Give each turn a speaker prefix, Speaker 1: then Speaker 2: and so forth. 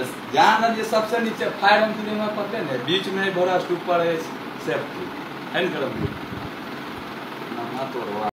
Speaker 1: तो जान ये सबसे नीचे फायर हम तुझे में पते नहीं। बीच में है बरस्ट ऊपर है सेफ्टी है ना करम ना तो रवा